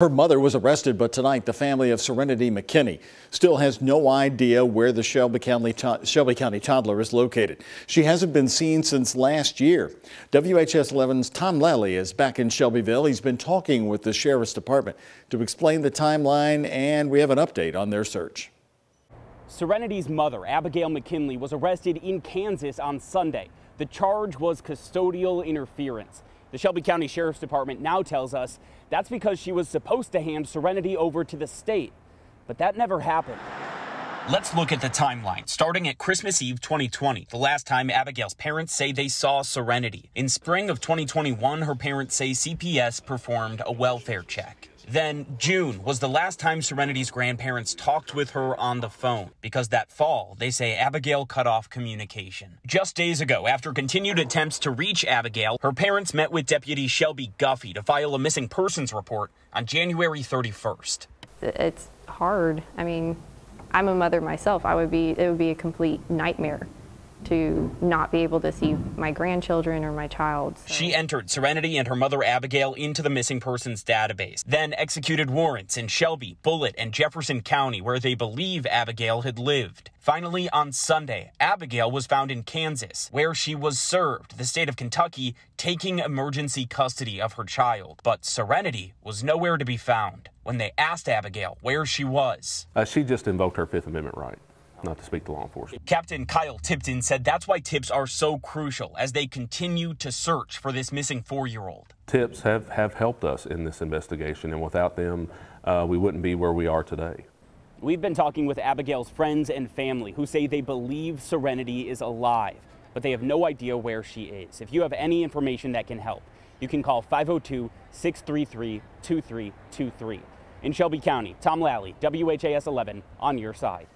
Her mother was arrested, but tonight the family of Serenity McKinney still has no idea where the Shelby County, Shelby County toddler is located. She hasn't been seen since last year. WHAS 11's Tom Lally is back in Shelbyville. He's been talking with the Sheriff's Department to explain the timeline, and we have an update on their search. Serenity's mother, Abigail McKinney, was arrested in Kansas on Sunday. The charge was custodial interference. The Shelby County Sheriff's Department now tells us that's because she was supposed to hand Serenity over to the state. But that never happened. Let's look at the timeline, starting at Christmas Eve 2020, the last time Abigail's parents say they saw Serenity. In spring of 2021, her parents say CPS performed a welfare check. Then June was the last time Serenity's grandparents talked with her on the phone because that fall, they say Abigail cut off communication. Just days ago, after continued attempts to reach Abigail, her parents met with Deputy Shelby Guffey to file a missing persons report on January 31st. It's hard. I mean, I'm a mother myself. I would be it would be a complete nightmare to not be able to see my grandchildren or my child. So. She entered Serenity and her mother Abigail into the missing persons database, then executed warrants in Shelby, Bullitt, and Jefferson County where they believe Abigail had lived. Finally, on Sunday, Abigail was found in Kansas, where she was served, the state of Kentucky taking emergency custody of her child. But Serenity was nowhere to be found when they asked Abigail where she was. Uh, she just invoked her Fifth Amendment right not to speak to law enforcement. Captain Kyle Tipton said that's why tips are so crucial as they continue to search for this missing four-year-old. Tips have, have helped us in this investigation, and without them, uh, we wouldn't be where we are today. We've been talking with Abigail's friends and family who say they believe Serenity is alive, but they have no idea where she is. If you have any information that can help, you can call 502 633 2323. In Shelby County, Tom Lally, WHAS 11, on your side.